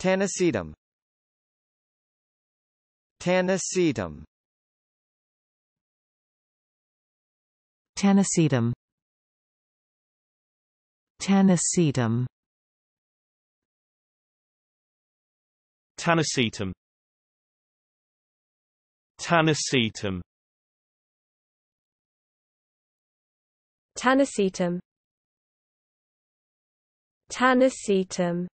Tanacetum Tanacetum Tanacetum Tanacetum Tanacetum Tanacetum Tanacetum Tanacetum